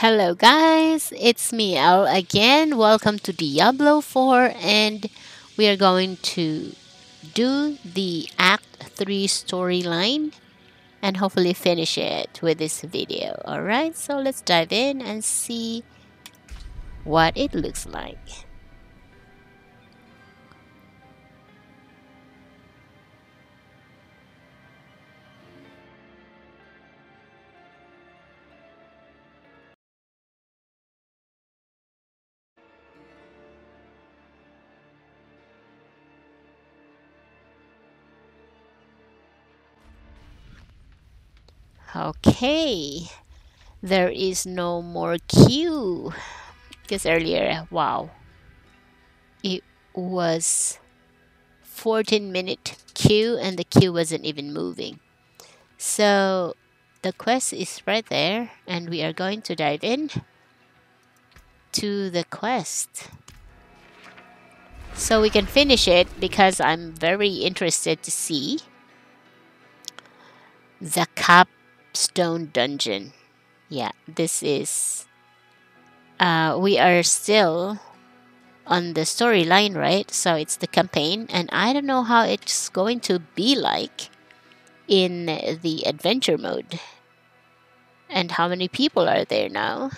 Hello guys, it's me Elle again. Welcome to Diablo 4 and we are going to do the Act 3 storyline and hopefully finish it with this video. Alright, so let's dive in and see what it looks like. Okay, there is no more queue because earlier, wow, it was 14 minute queue and the queue wasn't even moving. So the quest is right there and we are going to dive in to the quest. So we can finish it because I'm very interested to see the cap Stone Dungeon. Yeah, this is. Uh, we are still on the storyline, right? So it's the campaign, and I don't know how it's going to be like in the adventure mode. And how many people are there now?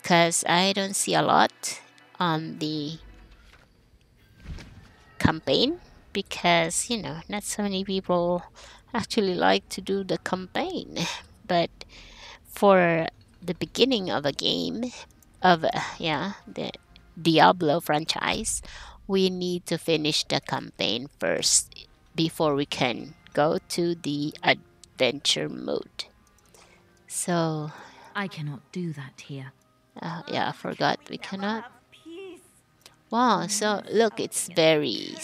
Because I don't see a lot on the campaign because you know not so many people actually like to do the campaign but for the beginning of a game of yeah the Diablo franchise we need to finish the campaign first before we can go to the adventure mode. So I cannot do that here. uh, yeah I forgot we cannot. wow so look it's very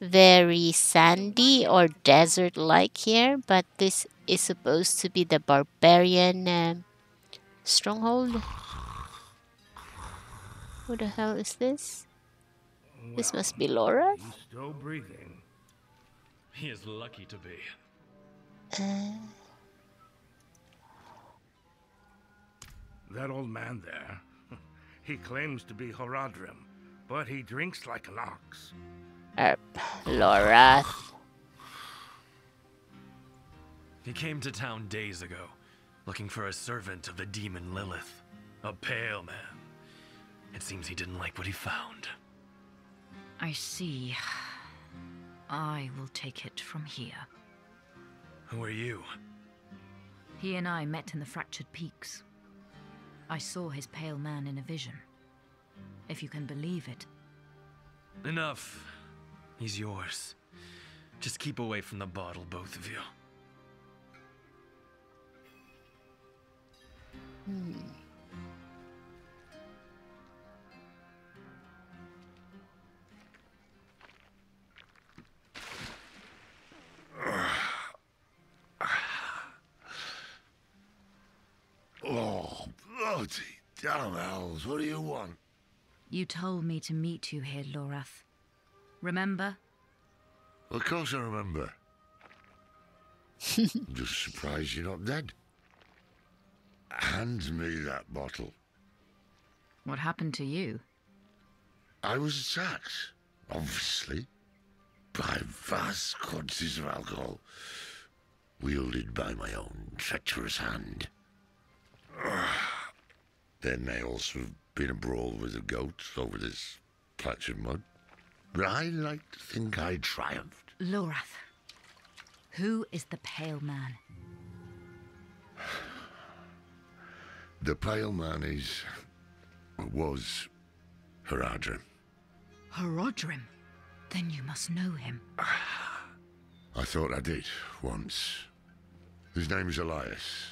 very sandy or desert like here, but this is supposed to be the barbarian um, stronghold. Who the hell is this? Well, this must be Laura. Still breathing. He is lucky to be. Uh, that old man there, he claims to be Horadrim, but he drinks like an ox. Uh, Erp, Lorath. He came to town days ago, looking for a servant of the demon Lilith. A pale man. It seems he didn't like what he found. I see. I will take it from here. Who are you? He and I met in the Fractured Peaks. I saw his pale man in a vision. If you can believe it. Enough. He's yours. Just keep away from the bottle, both of you. Hmm. Oh, bloody damn hells, what do you want? You told me to meet you here, Lorath. Remember? Of course I remember. I'm just surprised you're not dead. Hand me that bottle. What happened to you? I was attacked, obviously, by vast quantities of alcohol, wielded by my own treacherous hand. Then may also have been a brawl with the goats over this patch of mud. But I like to think I triumphed. Lorath, who is the Pale Man? The Pale Man is... was Horadrim. Horadrim? Then you must know him. I thought I did, once. His name is Elias.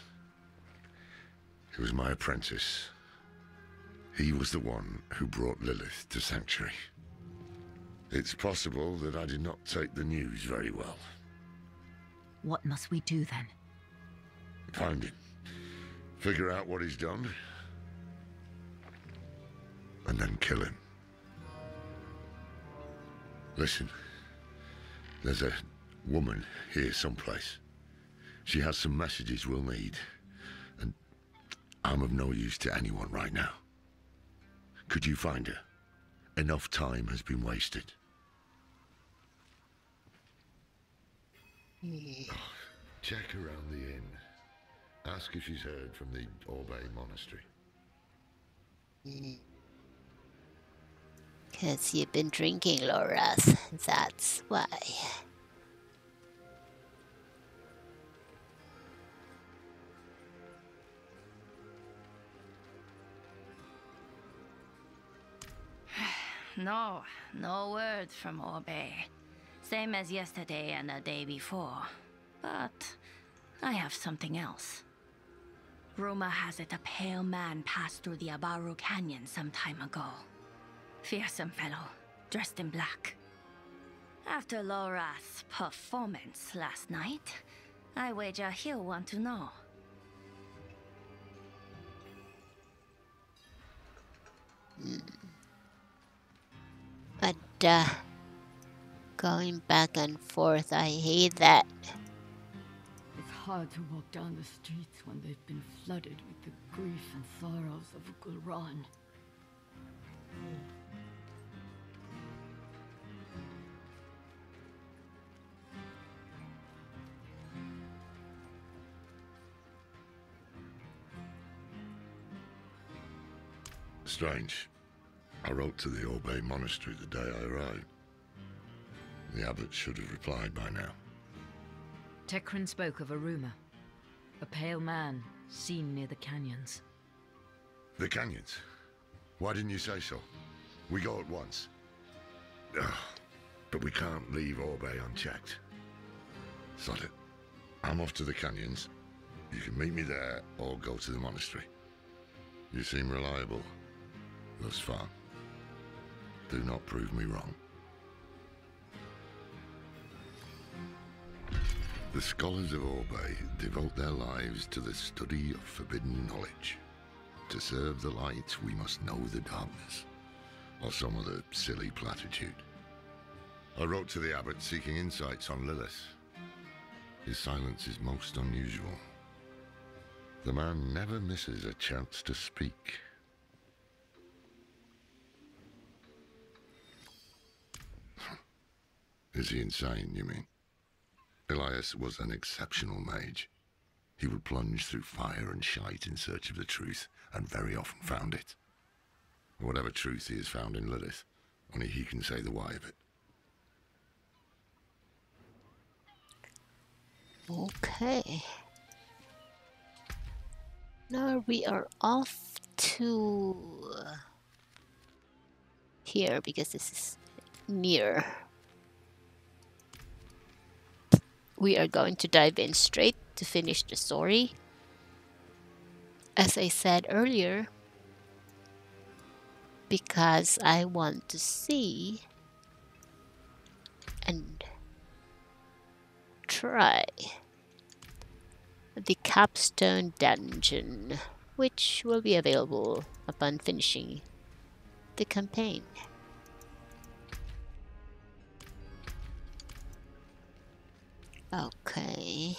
He was my apprentice. He was the one who brought Lilith to Sanctuary. It's possible that I did not take the news very well. What must we do then? Find him. Figure out what he's done. And then kill him. Listen. There's a woman here someplace. She has some messages we'll need. And I'm of no use to anyone right now. Could you find her? Enough time has been wasted. Check around the inn. Ask if she's heard from the Orbei Monastery. Because you've been drinking, Lorath. That's why. No, no word from Orbei. Same as yesterday and the day before. But I have something else. Rumor has it a pale man passed through the Abaru Canyon some time ago. Fearsome fellow, dressed in black. After Lorath's performance last night, I wager he'll want to know. But, uh, going back and forth, I hate that. It's hard to walk down the streets when they've been flooded with the grief and sorrows of Gulran. Strange. I wrote to the Orbei Monastery the day I arrived. The abbot should have replied by now. Tekrin spoke of a rumor. A pale man seen near the canyons. The canyons. Why didn't you say so? We go at once. Ugh, but we can't leave Orbei unchecked. Sod it. I'm off to the canyons. You can meet me there or go to the monastery. You seem reliable. Thus far. Do not prove me wrong. The scholars of Orbei devote their lives to the study of forbidden knowledge. To serve the light, we must know the darkness, or some other silly platitude. I wrote to the abbot seeking insights on Lilith. His silence is most unusual. The man never misses a chance to speak. Is he insane, you mean? Elias was an exceptional mage. He would plunge through fire and shite in search of the truth, and very often found it. Whatever truth he has found in Lilith, only he can say the why of it. Okay. Now we are off to here because this is near. We are going to dive in straight to finish the story. As I said earlier, because I want to see and try the capstone dungeon, which will be available upon finishing the campaign. Okay.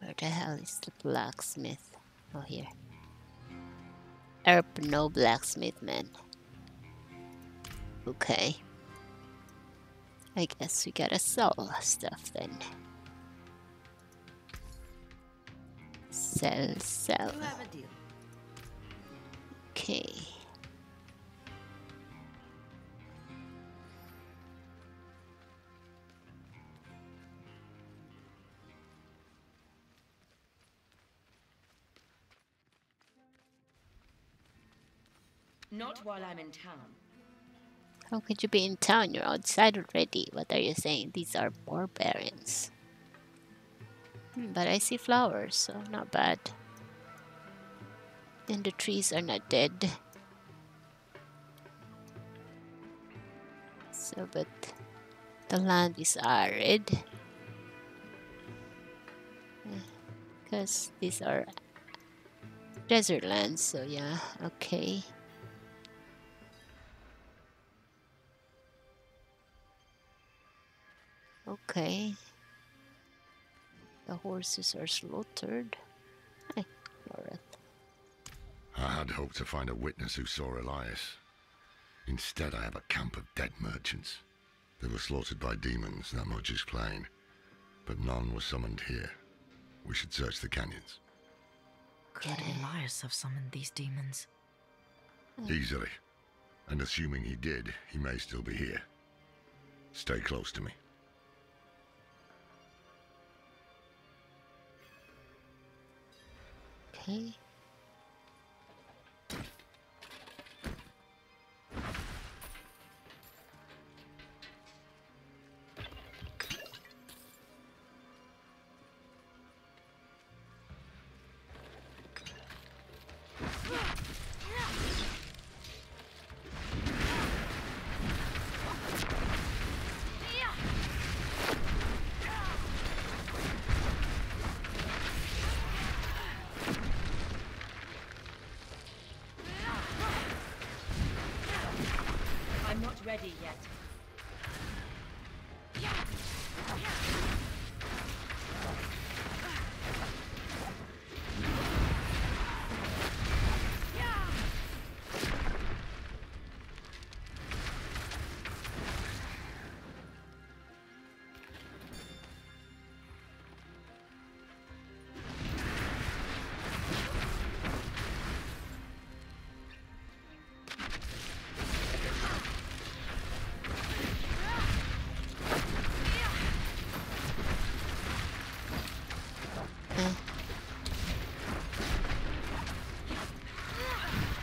Where the hell is the blacksmith? Oh, here. Erp, no blacksmith, man. Okay. I guess we gotta sell stuff then. Sell, sell. You have a deal. Okay. Not while I'm in town. How could you be in town? You're outside already. What are you saying? These are barbarians. Hmm, but I see flowers, so not bad. And the trees are not dead. So, but the land is arid. Because these are desert lands, so yeah, okay. Okay. The horses are slaughtered. Hey, Lorath. I had hoped to find a witness who saw Elias. Instead, I have a camp of dead merchants. They were slaughtered by demons, that much is plain. But none were summoned here. We should search the canyons. Could Elias have summoned these demons? Hmm. Easily. And assuming he did, he may still be here. Stay close to me. Okay.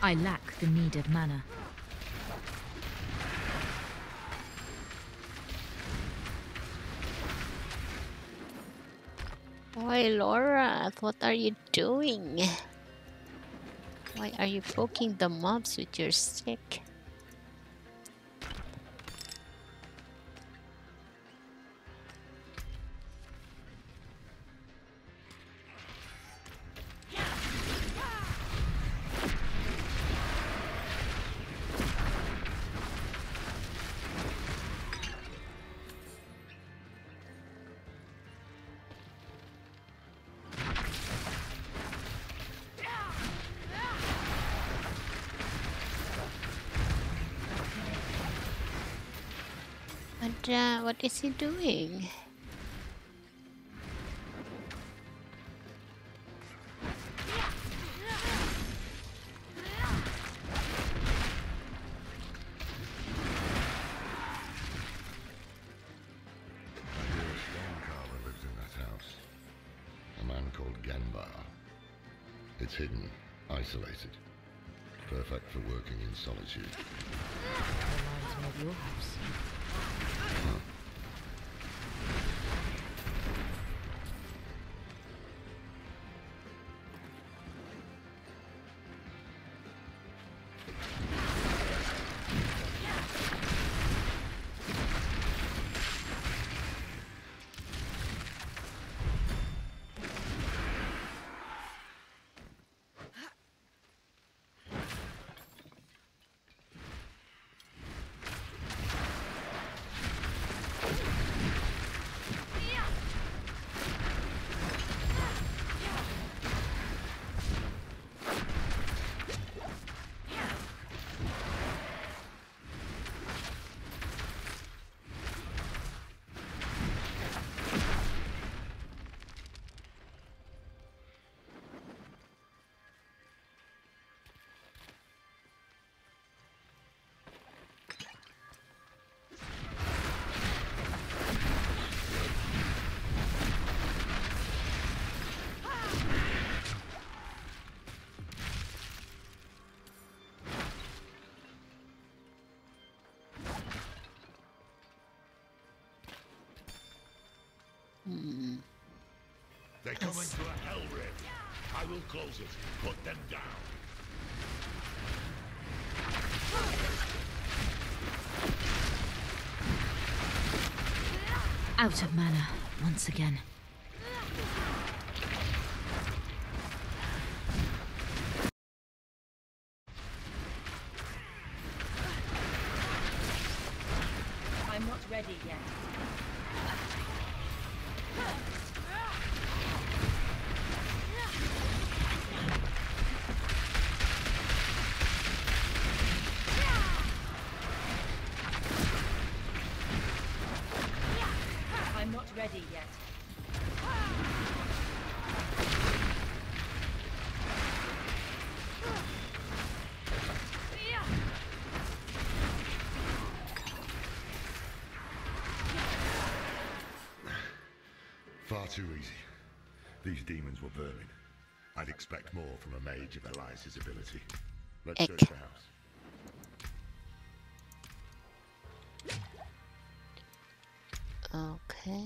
I lack the needed mana. Why, Laura? What are you doing? Why are you poking the mobs with your stick? Uh, what is he doing? I hear a stone carver lives in that house. A man called Genbar. It's hidden, isolated. Perfect for working in solitude. Reminds me of your house. I will close it. Put them down. Out of mana, once again. Too easy. These demons were burning. I'd expect more from a mage of Elias's ability. Let's search the house. Okay.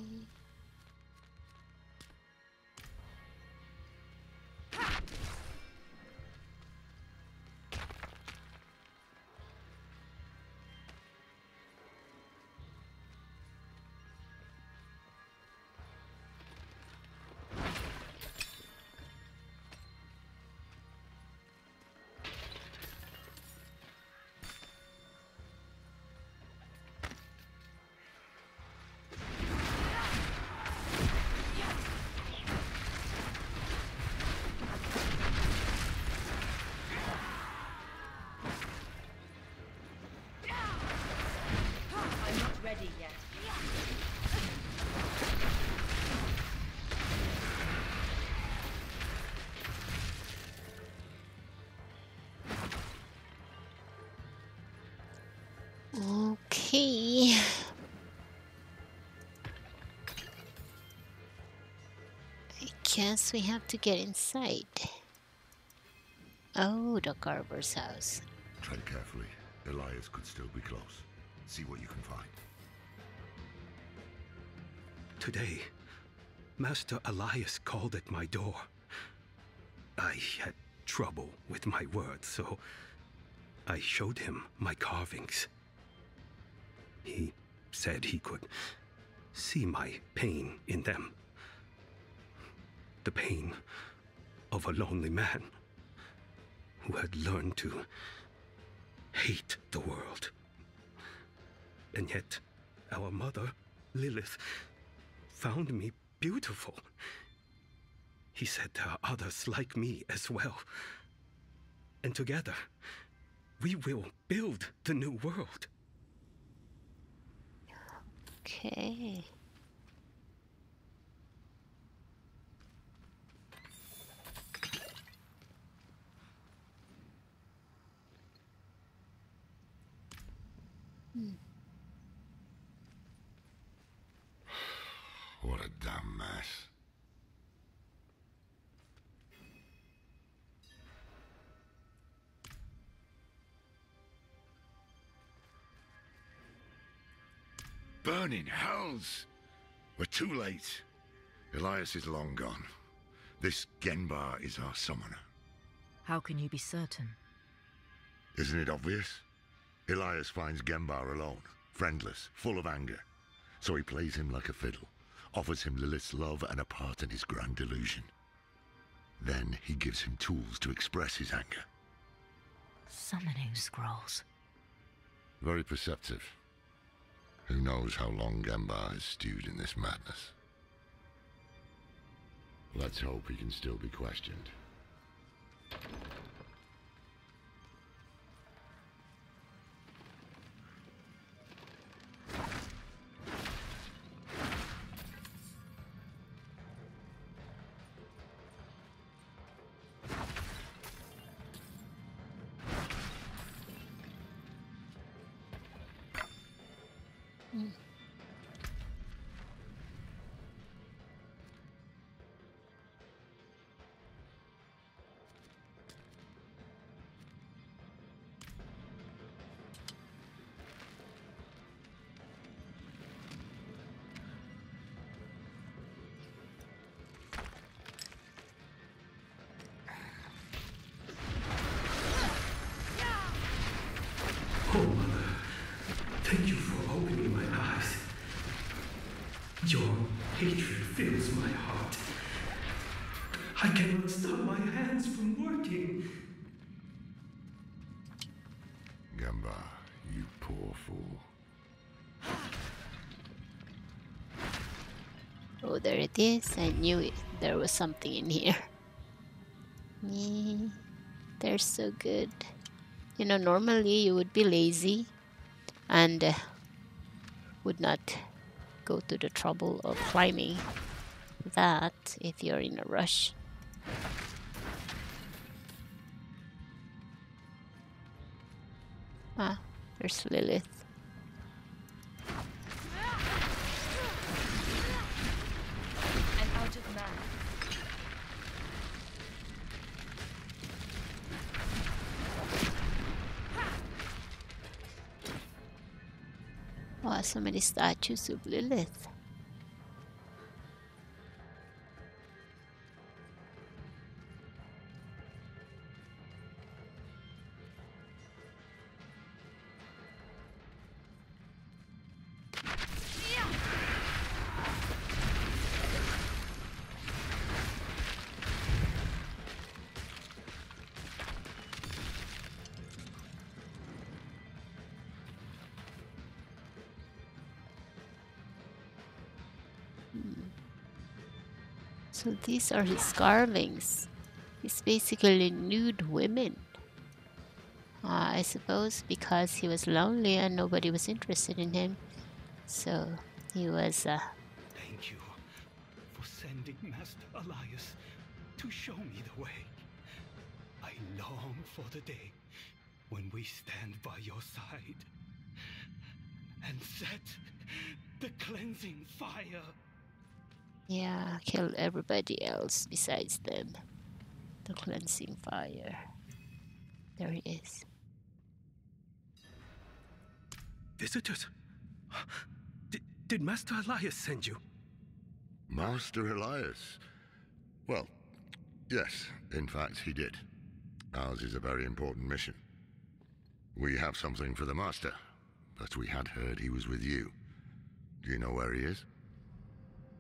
Guess we have to get inside. Oh, the Carver's house. Tread carefully. Elias could still be close. See what you can find. Today, Master Elias called at my door. I had trouble with my words, so I showed him my carvings. He said he could see my pain in them. The pain of a lonely man who had learned to hate the world. And yet, our mother, Lilith, found me beautiful. He said there are others like me as well. And together, we will build the new world. Okay. Hmm. What a damn mess. Burning hells! We're too late. Elias is long gone. This Genbar is our summoner. How can you be certain? Isn't it obvious? Elias finds Genbar alone, friendless, full of anger. So he plays him like a fiddle, offers him Lilith's love and a part in his grand delusion. Then he gives him tools to express his anger. Summoning scrolls. Very perceptive. Who knows how long Genbar has stewed in this madness? Let's hope he can still be questioned. Oh, hatred fills my heart. I cannot stop my hands from working. Genbar, you poor fool. Oh, there it is. I knew it. There was something in here. Yeah, they're so good. You know, normally you would be lazy and uh, would not go to the trouble of climbing that if you're in a rush. Ah, there's Lilith. So many statues of Lilith. So these are his carvings. He's basically nude women. Uh, I suppose because he was lonely and nobody was interested in him. So he was uh, Thank you for sending Master Elias to show me the way. I long for the day when we stand by your side and set the cleansing fire. Yeah, kill everybody else besides them. The cleansing fire. There he is. Visitors? Did, did Master Elias send you? Master Elias? Well, yes, in fact, he did. Ours is a very important mission. We have something for the Master, but we had heard he was with you. Do you know where he is?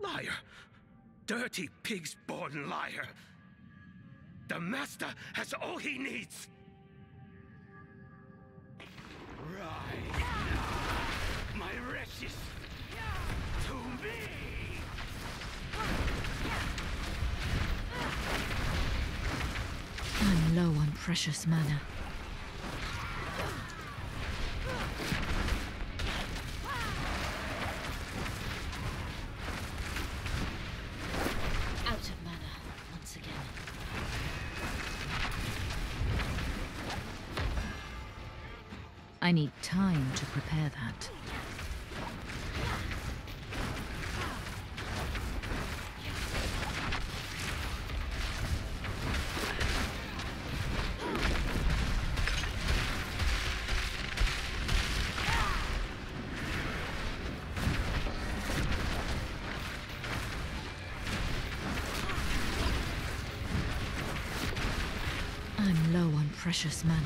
Liar! Dirty pig's born liar! The Master has all he needs! Rise now, my wretches! To me! I'm low on precious mana. I need time to prepare that. I'm low on precious mana.